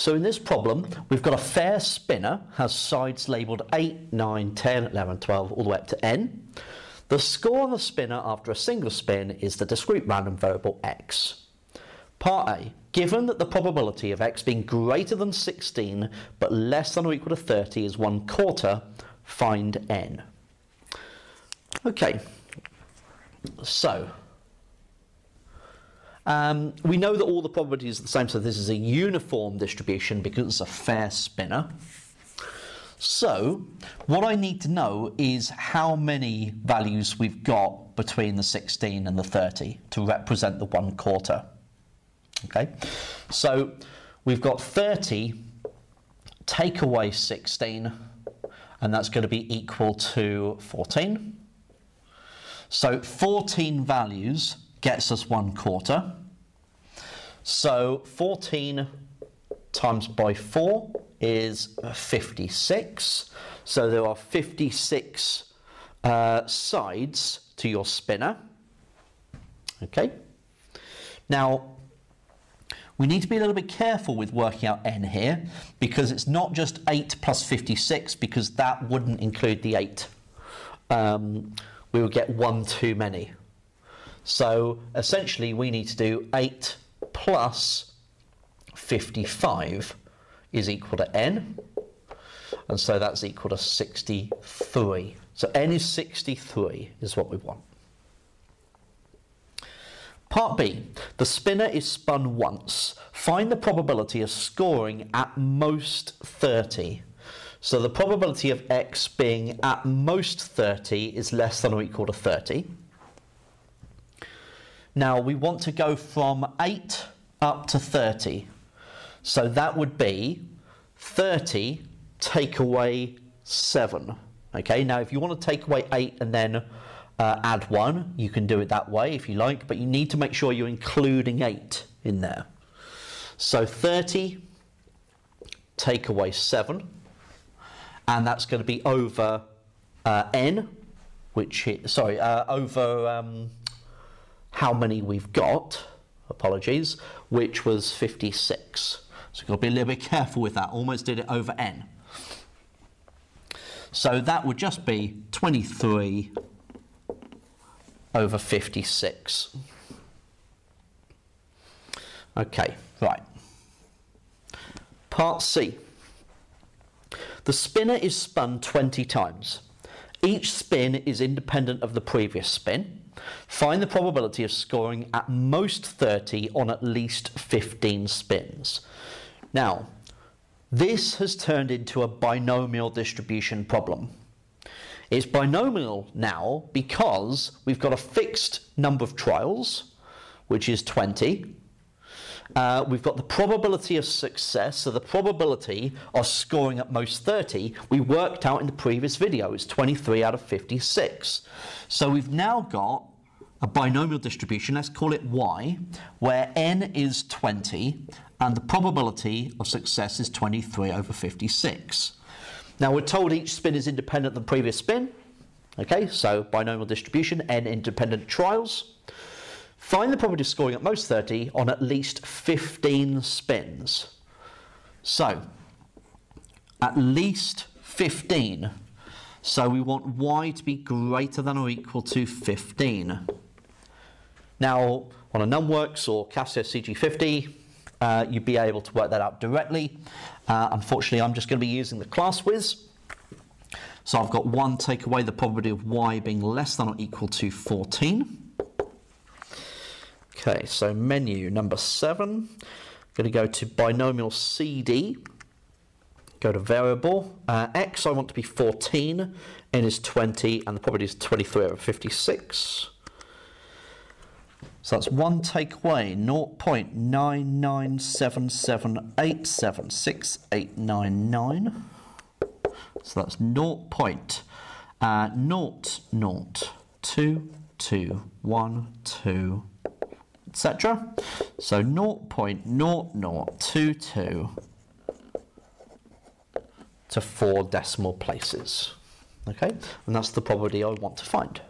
So in this problem, we've got a fair spinner, has sides labelled 8, 9, 10, 11, 12, all the way up to n. The score on the spinner after a single spin is the discrete random variable x. Part A, given that the probability of x being greater than 16 but less than or equal to 30 is 1 quarter, find n. Okay, so um, we know that all the probabilities are the same, so this is a uniform distribution because it's a fair spinner. So, what I need to know is how many values we've got between the 16 and the 30 to represent the one quarter. Okay, so we've got 30, take away 16, and that's going to be equal to 14. So 14 values gets us one quarter. So 14 times by 4 is 56. So there are 56 uh, sides to your spinner. Okay. Now, we need to be a little bit careful with working out n here because it's not just 8 plus 56 because that wouldn't include the 8. Um, we would get one too many. So essentially we need to do 8 plus 55 is equal to n. And so that's equal to 63. So n is 63 is what we want. Part B, the spinner is spun once. Find the probability of scoring at most 30. So the probability of x being at most 30 is less than or equal to 30. Now we want to go from 8 up to 30. So that would be 30 take away 7. Okay, now if you want to take away 8 and then uh, add 1, you can do it that way if you like, but you need to make sure you're including 8 in there. So 30 take away 7, and that's going to be over uh, n, which is, sorry, uh, over um, how many we've got, apologies, which was 56. So you've got to be a little bit careful with that. Almost did it over n. So that would just be 23 over 56. Okay, right. Part C. The spinner is spun 20 times. Each spin is independent of the previous spin. Find the probability of scoring at most 30 on at least 15 spins. Now, this has turned into a binomial distribution problem. It's binomial now because we've got a fixed number of trials, which is 20. Uh, we've got the probability of success, so the probability of scoring at most 30, we worked out in the previous video, is 23 out of 56. So we've now got a binomial distribution, let's call it y, where n is 20 and the probability of success is 23 over 56. Now we're told each spin is independent of the previous spin. Okay, so binomial distribution, n independent trials. Find the probability of scoring at most 30 on at least 15 spins. So, at least 15. So we want y to be greater than or equal to 15. Now, on a NumWorks or Casio's CG50, uh, you'd be able to work that out directly. Uh, unfortunately, I'm just going to be using the class ClassWiz. So I've got 1 take away the probability of y being less than or equal to 14. Okay, so menu number 7. I'm going to go to binomial CD. Go to variable. Uh, x I want to be 14, n is 20, and the probability is 23 over 56. So that's one takeaway, away, 0.9977876899. So that's 0. Point, uh, 0.0212, etc. So 0.0022 to four decimal places. Okay, and that's the probability I want to find.